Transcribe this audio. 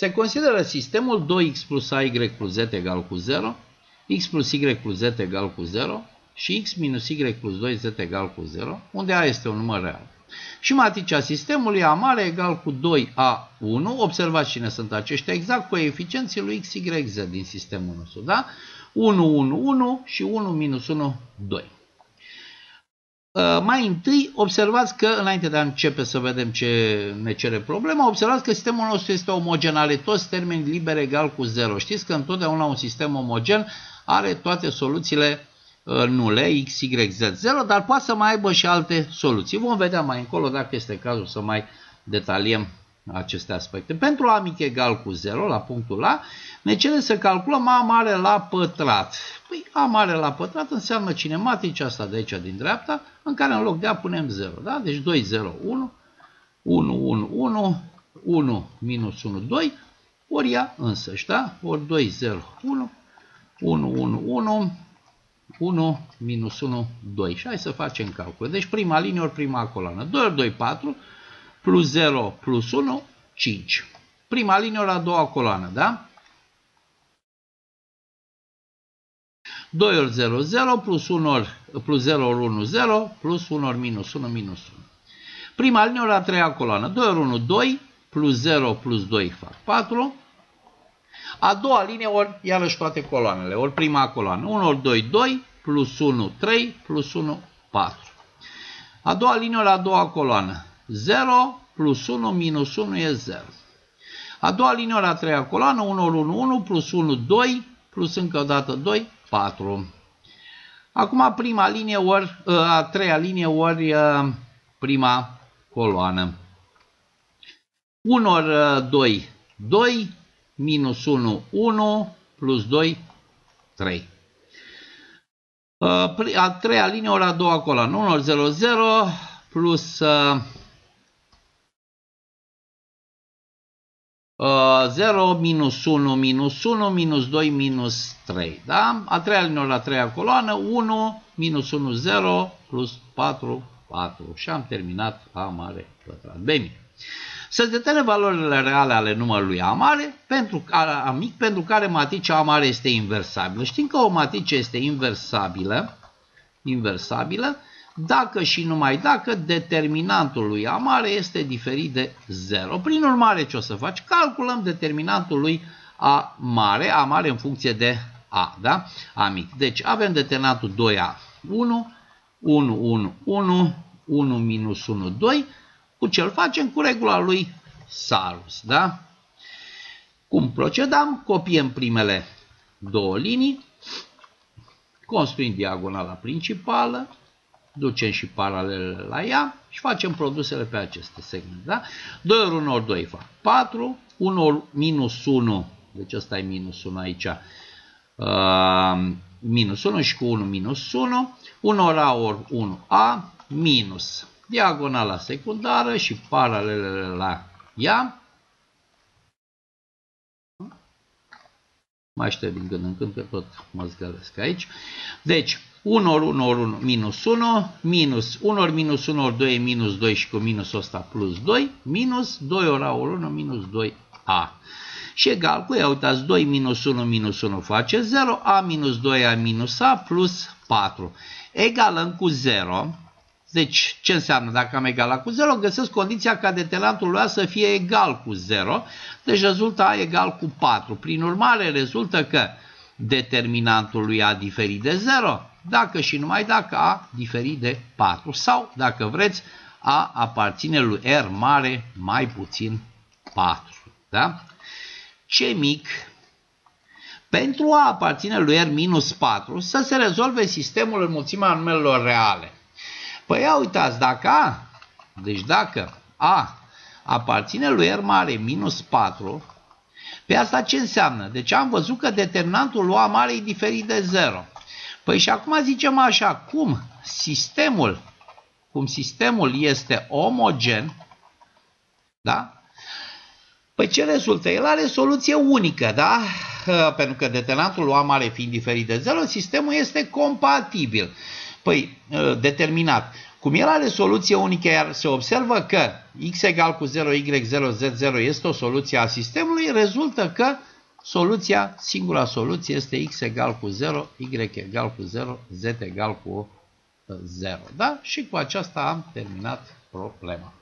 Se consideră sistemul 2x plus ay plus z egal cu 0, x plus y plus z egal cu 0 și x minus y plus 2z egal cu 0, unde a este un număr real. Și matricea sistemului A mare egal cu 2A1. Observați cine sunt aceștia exact, coeficienții lui x, y, z din sistemul nostru. Da? 1, 1, 1 și 1 minus 1, 2. Uh, mai întâi, observați că, înainte de a începe să vedem ce ne cere problema, observați că sistemul nostru este omogen, are toți termeni liberi egal cu 0. Știți că întotdeauna un sistem omogen are toate soluțiile uh, nule, x, y, z, 0, dar poate să mai aibă și alte soluții. Vom vedea mai încolo dacă este cazul să mai detaliem aceste aspecte. Pentru a mic egal cu 0, la punctul A, ne cere să calculăm A mare la pătrat. Păi A mare la pătrat înseamnă cinematicea asta de aici din dreapta, în care în loc de A punem 0. Da? Deci 2, 0, 1, 1, 1, 1, 1 minus 1, 2, ori ea însăși, da? Ori 2, 0, 1, 1, 1, 1, 1 minus 1, 2. Și hai să facem calcul. Deci prima linie ori prima coloană. 2 ori 2, 4, plus 0 plus 1, 5. Prima linie ori a doua coloană, da? 2 ori 0, 0, plus 1 ori, plus 0 ori 1, 0, plus 1 ori minus 1, minus 1. Prima linie ori a treia coloană, 2 ori 1, 2, plus 0, plus 2 fac 4. A doua linie ori iarăși toate coloanele, ori prima coloană, 1 ori 2, 2, plus 1, 3, plus 1, 4. A doua linie ori a doua coloană, 0 plus 1 minus 1 e 0. A doua linie ori a treia coloană, 1 ori 1, 1, plus 1, 2, plus încă o dată 2, 4. Acum prima linie ori, ă, a treia linie ori ă, prima coloană. 1 ori 2, ă, 2, minus 1, 1, plus 2, 3. A treia linie ori a doua coloană. 1 ori 0, 0, plus 0, minus 1, minus 1, minus 2, minus 3. Da? A treia linie la a treia coloană, 1, minus 1, 0, plus 4, 4. Și am terminat A mare pătrat. Bine. Să determine valorile reale ale numărului A mare, pentru, A mic, pentru care matricea A mare este inversabilă. Știm că o matrice este inversabilă, inversabilă dacă și numai dacă determinantul lui A mare este diferit de 0. Prin urmare, ce o să faci? Calculăm determinantul lui A mare, A mare în funcție de A, da? A mic. Deci avem determinantul 2A, 1, 1, 1, 1, 1 minus 1, 2. Cu ce îl facem? Cu regula lui Salus, da? Cum procedam? Copiem primele două linii, construim diagonala principală, ducem și paralelele la ea și facem produsele pe aceste segmente. Da? 2 ori 1 ori 2 fac 4, 1 ori minus 1, deci ăsta e minus 1 aici, uh, minus 1 și cu 1 minus 1, 1 ori A ori 1A, minus diagonala secundară și paralelele la ea, mai șterg din când în când, că tot mă zgăresc aici. Deci, 1 ori 1 ori 1 minus 1, minus 1 ori minus 1 ori 2 minus 2 și cu minusul ăsta plus 2, minus 2 ori A ori 1 minus 2A. Și egal cu, ia uitați, 2 minus 1 minus 1 face 0, A minus 2A minus A plus 4. Egalăm cu 0, deci, ce înseamnă dacă am egalat cu 0? Găsesc condiția ca determinantul lui A să fie egal cu 0. Deci rezultă A egal cu 4. Prin urmare, rezultă că determinantul lui A diferit de 0 dacă și numai dacă A diferit de 4. Sau, dacă vreți, A aparține lui R mare mai puțin 4. Da? Ce mic pentru a aparține lui R minus 4 să se rezolve sistemul în mulțimea numelor reale. Păi ia uitați, dacă A, deci dacă A aparține lui R mare minus 4, pe asta ce înseamnă? Deci am văzut că determinantul lui A mare e diferit de 0. Păi și acum zicem așa, cum sistemul, cum sistemul este omogen, da? Păi ce rezultă? El are soluție unică, da? Pentru că determinantul lui A mare fiind diferit de 0, sistemul este compatibil. Păi, ă, determinat. Cum el are soluție unică, iar se observă că x egal cu 0, y0, z0 este o soluție a sistemului, rezultă că soluția, singura soluție este x egal cu 0, y egal cu 0, z egal cu 0. Da? Și cu aceasta am terminat problema.